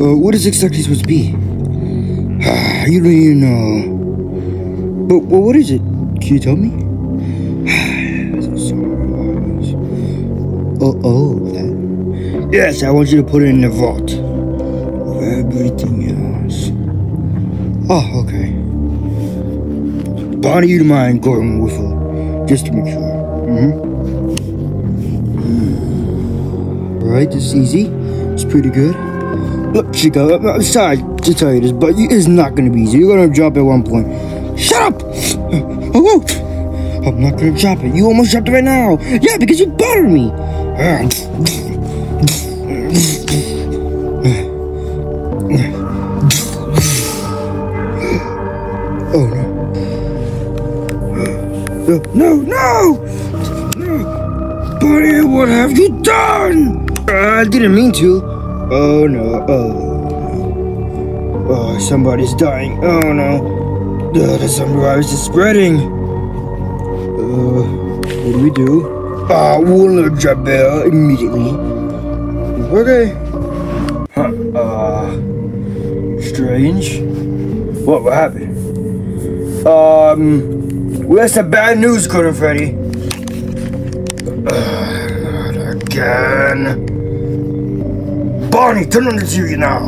Uh, what is exactly supposed to be? you don't even know. But well, what is it? Can you tell me? oh, oh, that. Yes, I want you to put it in the vault. Everything else. Oh, okay. Bonnie, you to mind with her, just to make sure. Mm-hmm. Right, this is easy. It's pretty good. Look, Chica, I'm, sorry to tell you this, but it's not gonna be easy. You're gonna drop at one point. Shut up! Oh, oh. I'm not gonna drop it. You almost dropped it right now. Yeah, because you bothered me. Oh no. No, no, no! Buddy, what have you done? I didn't mean to. Oh no. Oh. Oh, somebody's dying. Oh no. Uh, the zombie virus is spreading. Uh, what do we do? Ah, uh, we'll drop bell immediately. Okay. Huh, uh, strange. What, what happened? Um, we have some bad news, Golden Freddy. Uh, not again. Barney, turn on the TV now.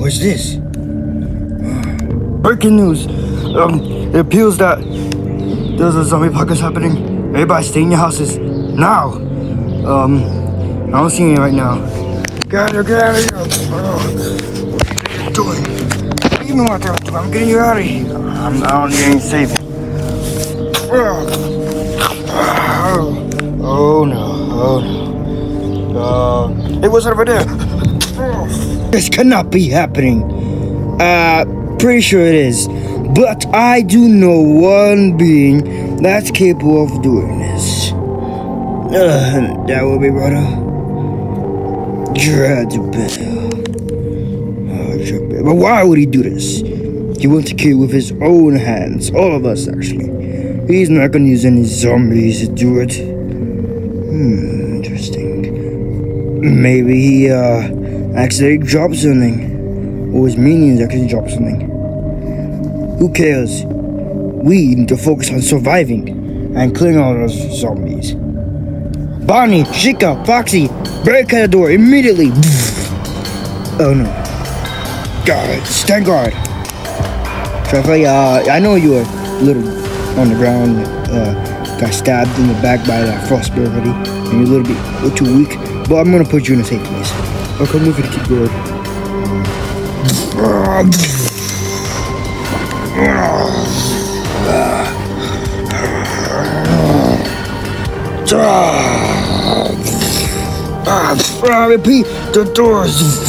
What's this? Breaking news. Um, it appears that there's a zombie apocalypse happening. Everybody stay in your houses. Now. Um, I don't see any right now. Get out of here, get out of here. what are you doing? Leave me what they're I'm getting you out of here. I'm, I don't need any saving. Oh no, oh no. Uh, it was over there. This cannot be happening. Uh, pretty sure it is. But I do know one being that's capable of doing this. Uh, that will be brother. Dreadbear. Oh, Dreadbear. But why would he do this? He wants to kill with his own hands. All of us, actually. He's not gonna use any zombies to do it. Hmm, interesting. Maybe he, uh, accidentally dropped something. Or his minions actually dropped something. Who cares? We need to focus on surviving and killing all those zombies. Bonnie, Chica, Foxy, break out the door immediately. Oh no. Stand guard. Trevor, uh, I know you were a little on the ground, uh, got stabbed in the back by that Frostbear already, and you're a little bit a little too weak, but I'm gonna put you in a safe place. Come with you to keep going. I repeat, the doors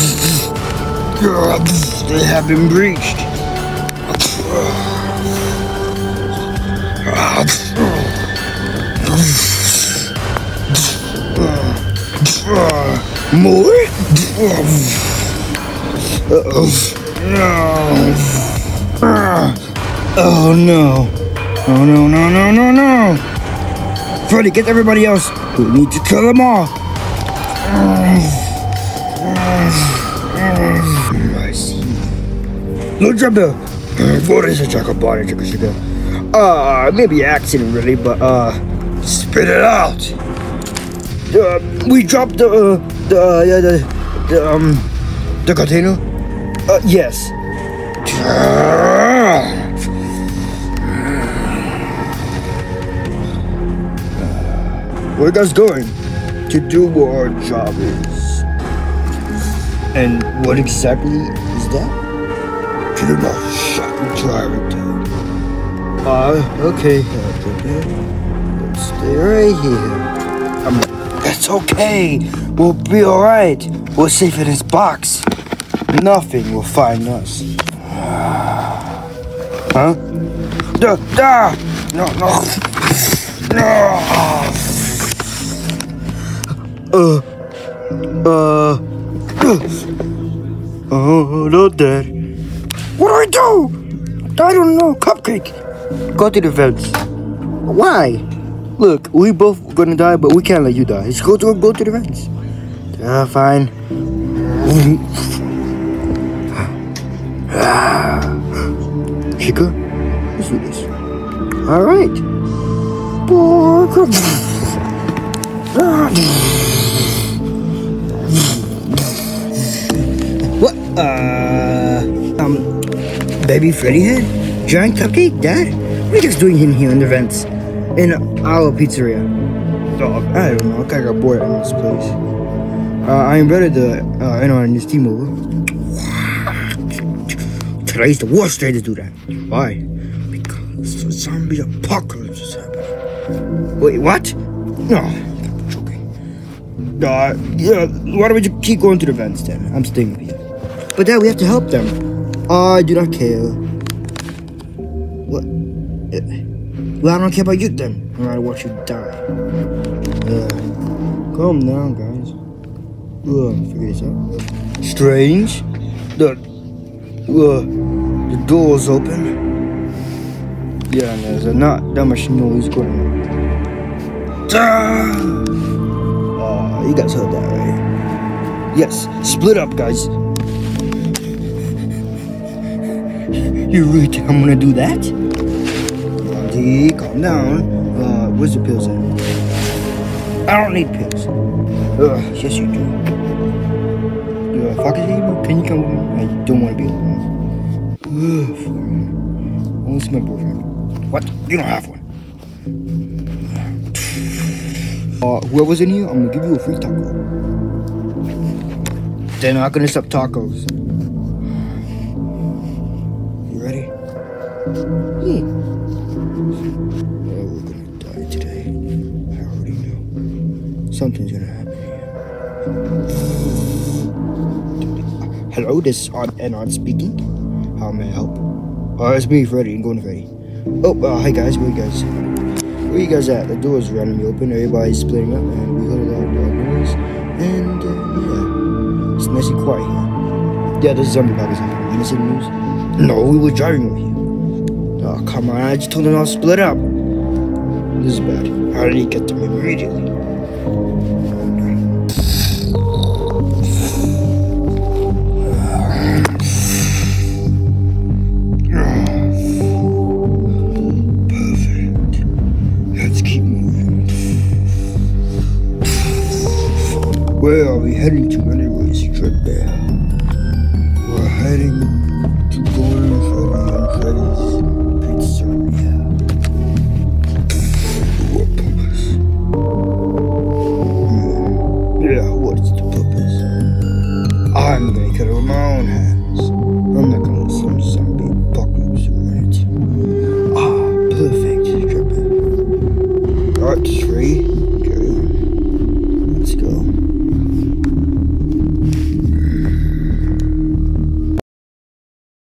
they have been breached. More? Oh no. Oh no, no, no, no, no. Freddy, get everybody else. We need to kill them all. No trouble. What is a chocolate sugar? Uh, maybe accident really, but uh, spit it out. Uh, we dropped the uh, the uh, yeah, the the um the container. Uh, yes. Where guys going? To do what our job is. And what exactly is that? To the most shocking clarity. Uh, okay. Let's stay right here. Um, that's okay. We'll be alright. We're safe in this box. Nothing will find us. Huh? Duh, duh! No, no. No! Uh, uh, oh, not that. What do I do? I don't know. Cupcake. Go to the vents. Why? Look, we both gonna die, but we can't let you die. Let's go to go to the vents. Ah, fine. Chica, let's do this. All right. What? Uh, baby Freddy head? Giant cupcake? Dad? What are you guys doing in here in the vents? In our pizzeria? Dog, I don't know. I kinda got bored in this place. Uh, I invited the, uh, you know, in this team over. Today's the worst day to do that. Why? Because the zombie apocalypse is happening. Wait, what? No, I'm joking. Uh, yeah, why don't we just keep going to the vents then? I'm staying with you. But Dad, we have to help them. I do not care. What? Well, I don't care about you then. No matter what, you die. Uh, calm down, guys. Figure this out. Strange. The uh, the door's open. Yeah, and there's not that much noise going on. Ah! Uh, you guys heard that, right? Yes, split up, guys. You really think I'm gonna do that? Auntie, calm down. Uh, where's the pills at? I don't need pills. Ugh, yes you do. Uh, fuck it, Can you come with me? I don't want to be alone. Ugh. Only my boyfriend. What? You don't have one. Uh, whoever's in here, I'm gonna give you a free taco. They're not gonna stop tacos. Oh, we're gonna die today. I already know. Something's gonna happen here. Hello, this is Odd and Odd speaking. How may I help? Uh, it's me, Freddy. I'm going to Freddy. Oh, uh, hi guys. Where you guys? Where you guys at? The door is randomly open. Everybody's splitting up, and we heard a lot of noise. And uh, yeah, it's nice and quiet here. Yeah, there's zombie here. You didn't see the news? No, we were driving over here. Oh, come on. I just told them to split up. This is bad. I need to get immediately. Let's keep moving. Where are we heading to anyway?